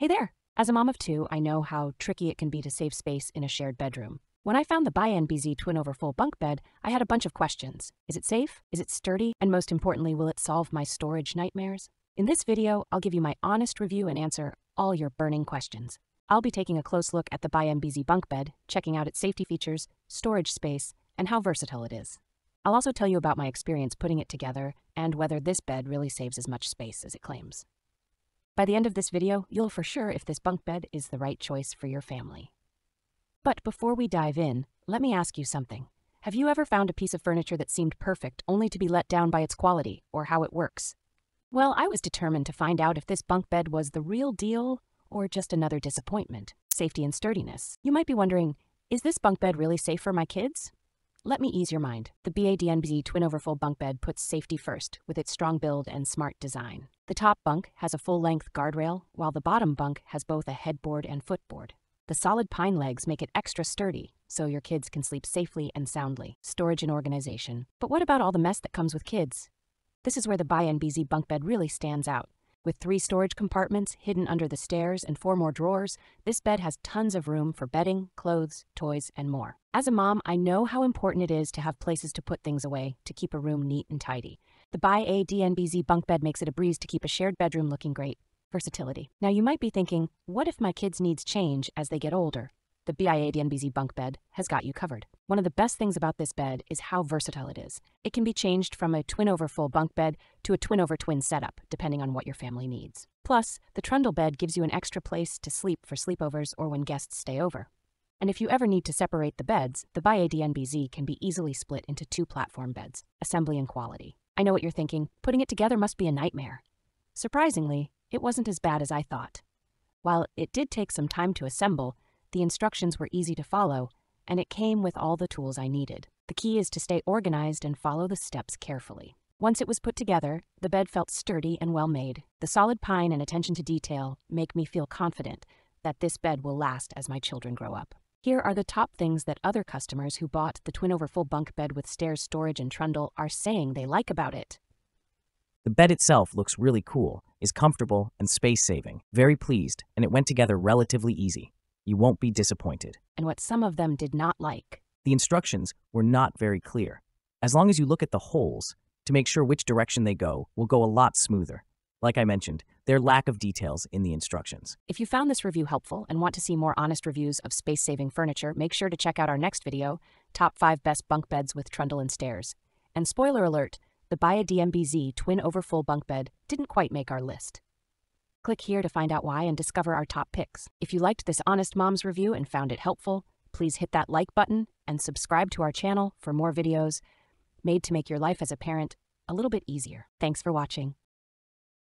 Hey there! As a mom of two, I know how tricky it can be to save space in a shared bedroom. When I found the ByNBZ twin over full bunk bed, I had a bunch of questions. Is it safe? Is it sturdy? And most importantly, will it solve my storage nightmares? In this video, I'll give you my honest review and answer all your burning questions. I'll be taking a close look at the ByNBZ bunk bed, checking out its safety features, storage space, and how versatile it is. I'll also tell you about my experience putting it together and whether this bed really saves as much space as it claims. By the end of this video, you'll for sure if this bunk bed is the right choice for your family. But before we dive in, let me ask you something. Have you ever found a piece of furniture that seemed perfect only to be let down by its quality or how it works? Well, I was determined to find out if this bunk bed was the real deal or just another disappointment. Safety and sturdiness. You might be wondering, is this bunk bed really safe for my kids? Let me ease your mind. The ByNBZ twin overfull bunk bed puts safety first with its strong build and smart design. The top bunk has a full-length guardrail, while the bottom bunk has both a headboard and footboard. The solid pine legs make it extra sturdy, so your kids can sleep safely and soundly. Storage and organization. But what about all the mess that comes with kids? This is where the ByNBZ bunk bed really stands out. With three storage compartments hidden under the stairs and four more drawers, this bed has tons of room for bedding, clothes, toys, and more. As a mom, I know how important it is to have places to put things away to keep a room neat and tidy. The ByNBZ bunk bed makes it a breeze to keep a shared bedroom looking great. Versatility. Now you might be thinking, what if my kids' needs change as they get older? The ByNBZ bunk bed has got you covered. One of the best things about this bed is how versatile it is. It can be changed from a twin over full bunk bed to a twin over twin setup, depending on what your family needs. Plus, the trundle bed gives you an extra place to sleep for sleepovers or when guests stay over. And if you ever need to separate the beds, the ByNBZ can be easily split into two platform beds, assembly and quality. I know what you're thinking, putting it together must be a nightmare. Surprisingly, it wasn't as bad as I thought. While it did take some time to assemble, the instructions were easy to follow, and it came with all the tools I needed. The key is to stay organized and follow the steps carefully. Once it was put together, the bed felt sturdy and well made. The solid pine and attention to detail make me feel confident that this bed will last as my children grow up. Here are the top things that other customers who bought the twin over full bunk bed with stairs storage and trundle are saying they like about it. The bed itself looks really cool, is comfortable, and space saving. Very pleased, and it went together relatively easy. You won't be disappointed. And what some of them did not like. The instructions were not very clear. As long as you look at the holes to make sure which direction they go, will go a lot smoother. Like I mentioned, their lack of details in the instructions. If you found this review helpful and want to see more honest reviews of space-saving furniture, make sure to check out our next video, Top 5 Best Bunk Beds with Trundle and Stairs. And spoiler alert, the ByNBZ twin over full bunk bed didn't quite make our list. Click here to find out why and discover our top picks. If you liked this Honest Moms review and found it helpful, please hit that like button and subscribe to our channel for more videos made to make your life as a parent a little bit easier. Thanks for watching.